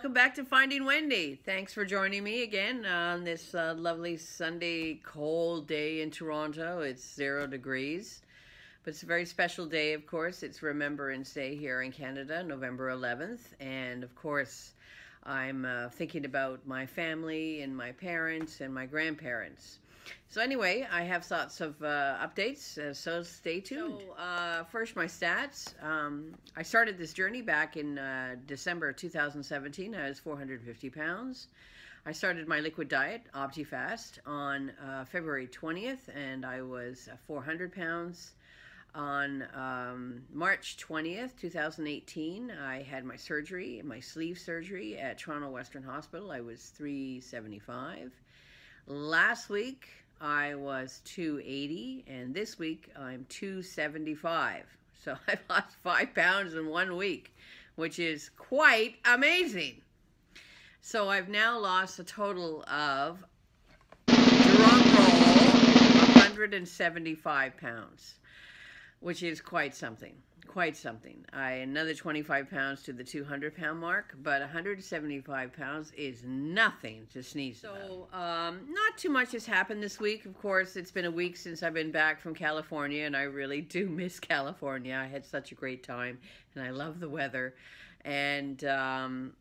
welcome back to Finding Wendy. Thanks for joining me again on this uh, lovely Sunday cold day in Toronto. It's zero degrees, but it's a very special day, of course. It's Remembrance Day here in Canada, November 11th. And of course, I'm uh, thinking about my family and my parents and my grandparents. So anyway, I have lots of uh, updates, uh, so stay tuned. So, uh, first, my stats. Um, I started this journey back in uh, December 2017. I was 450 pounds. I started my liquid diet, OptiFast, on uh, February 20th, and I was uh, 400 pounds. On um, March 20th, 2018, I had my surgery, my sleeve surgery at Toronto Western Hospital. I was 375. Last week I was 280 and this week I'm 275. So I lost five pounds in one week, which is quite amazing. So I've now lost a total of, drum roll, 175 pounds, which is quite something quite something. I another 25 pounds to the 200 pound mark, but 175 pounds is nothing to sneeze so, um, not too much has happened this week. Of course, it's been a week since I've been back from California, and I really do miss California. I had such a great time, and I love the weather. And um,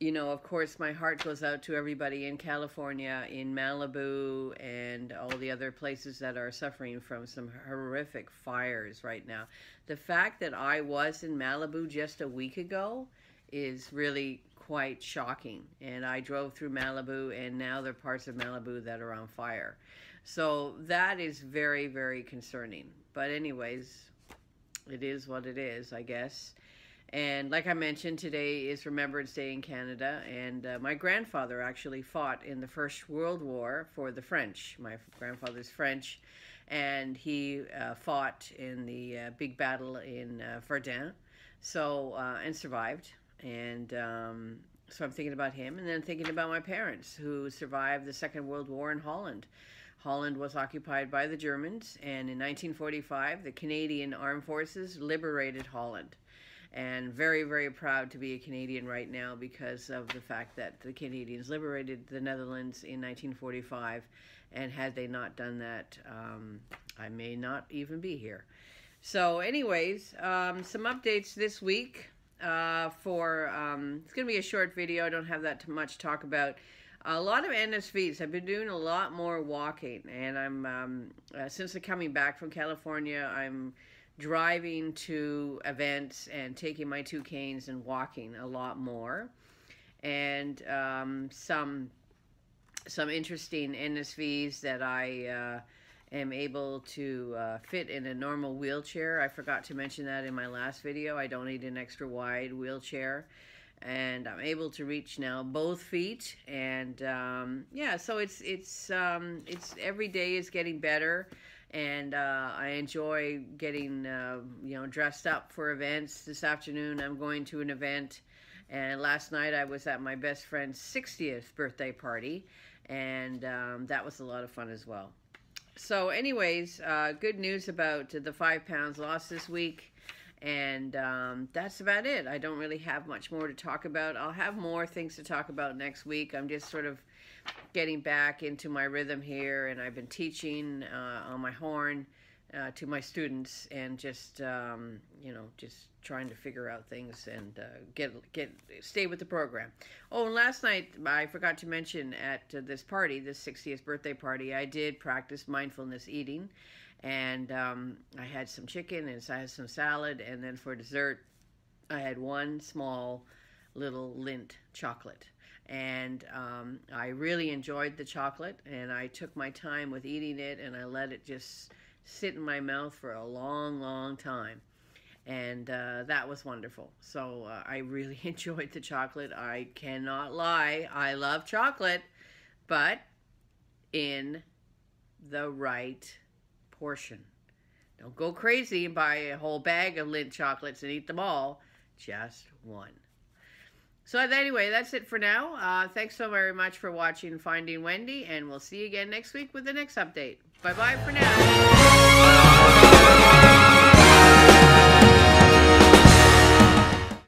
you know, of course, my heart goes out to everybody in California, in Malibu, and all the other places that are suffering from some horrific fires right now. The fact that I was in Malibu just a week ago is really quite shocking. And I drove through Malibu, and now there are parts of Malibu that are on fire. So that is very, very concerning. But, anyways, it is what it is, I guess. And like I mentioned, today is Remembrance Day in Canada, and uh, my grandfather actually fought in the First World War for the French. My grandfather's French, and he uh, fought in the uh, big battle in uh, Verdun, so uh, and survived. And um, so I'm thinking about him, and then thinking about my parents who survived the Second World War in Holland. Holland was occupied by the Germans, and in 1945, the Canadian Armed Forces liberated Holland and very, very proud to be a Canadian right now because of the fact that the Canadians liberated the Netherlands in 1945, and had they not done that, um, I may not even be here. So, anyways, um, some updates this week uh, for um, it's going to be a short video. I don't have that much to talk about. A lot of NSVs. I've been doing a lot more walking, and I'm um, uh, since coming back from California. I'm driving to events and taking my two canes and walking a lot more. And um, some some interesting NSVs that I uh, am able to uh, fit in a normal wheelchair. I forgot to mention that in my last video. I don't need an extra wide wheelchair. And I'm able to reach now both feet, and um, yeah, so it's it's um, it's every day is getting better and uh, I enjoy getting uh, you know dressed up for events. This afternoon I'm going to an event, and last night I was at my best friend's 60th birthday party, and um, that was a lot of fun as well. So, anyways, uh, good news about the five pounds lost this week. And um, that's about it. I don't really have much more to talk about. I'll have more things to talk about next week. I'm just sort of getting back into my rhythm here, and I've been teaching uh, on my horn uh, to my students, and just um, you know, just trying to figure out things and uh, get get stay with the program. Oh, and last night I forgot to mention at uh, this party, this 60th birthday party, I did practice mindfulness eating, and um, I had some chicken and I had some salad, and then for dessert, I had one small little Lindt chocolate. And um, I really enjoyed the chocolate and I took my time with eating it and I let it just sit in my mouth for a long long time. And uh, that was wonderful. So uh, I really enjoyed the chocolate. I cannot lie. I love chocolate but in the right portion don't go crazy and buy a whole bag of Lindt chocolates and eat them all just one so anyway, that's it for now. Uh, thanks so very much for watching Finding Wendy, and we'll see you again next week with the next update. Bye-bye for now.